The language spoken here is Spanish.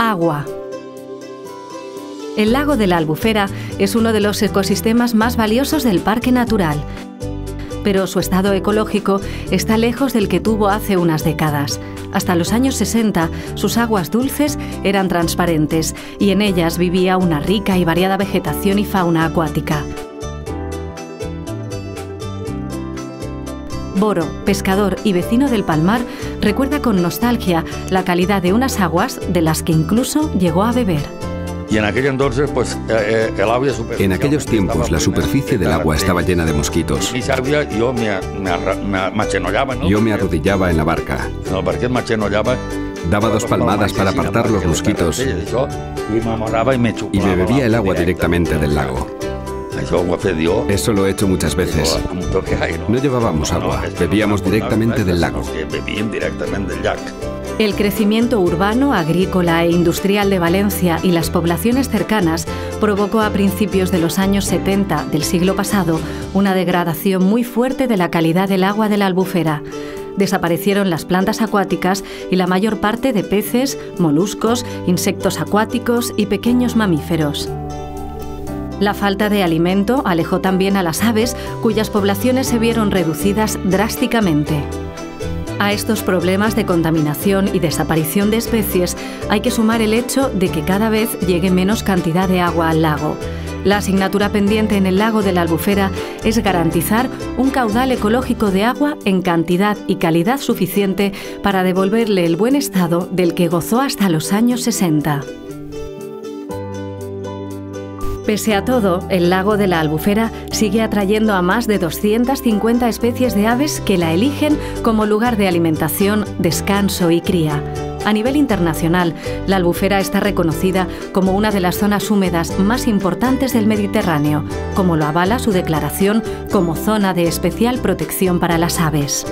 agua. El lago de la Albufera es uno de los ecosistemas más valiosos del parque natural, pero su estado ecológico está lejos del que tuvo hace unas décadas. Hasta los años 60, sus aguas dulces eran transparentes y en ellas vivía una rica y variada vegetación y fauna acuática. Boro, pescador y vecino del Palmar, recuerda con nostalgia la calidad de unas aguas de las que incluso llegó a beber. Y en aquel entonces, pues, eh, eh, el agua En aquellos tiempos, la superficie del agua estaba llena de mosquitos. Yo me, me, Yo me arrodillaba en la barca. Daba dos palmadas para apartar los mosquitos y me bebía el agua directamente del lago. Eso lo he hecho muchas veces. No llevábamos agua, bebíamos directamente del lago. El crecimiento urbano, agrícola e industrial de Valencia y las poblaciones cercanas provocó a principios de los años 70 del siglo pasado una degradación muy fuerte de la calidad del agua de la albufera. Desaparecieron las plantas acuáticas y la mayor parte de peces, moluscos, insectos acuáticos y pequeños mamíferos. La falta de alimento alejó también a las aves, cuyas poblaciones se vieron reducidas drásticamente. A estos problemas de contaminación y desaparición de especies hay que sumar el hecho de que cada vez llegue menos cantidad de agua al lago. La asignatura pendiente en el lago de la Albufera es garantizar un caudal ecológico de agua en cantidad y calidad suficiente para devolverle el buen estado del que gozó hasta los años 60. Pese a todo, el lago de la Albufera sigue atrayendo a más de 250 especies de aves que la eligen como lugar de alimentación, descanso y cría. A nivel internacional, la albufera está reconocida como una de las zonas húmedas más importantes del Mediterráneo, como lo avala su declaración como zona de especial protección para las aves.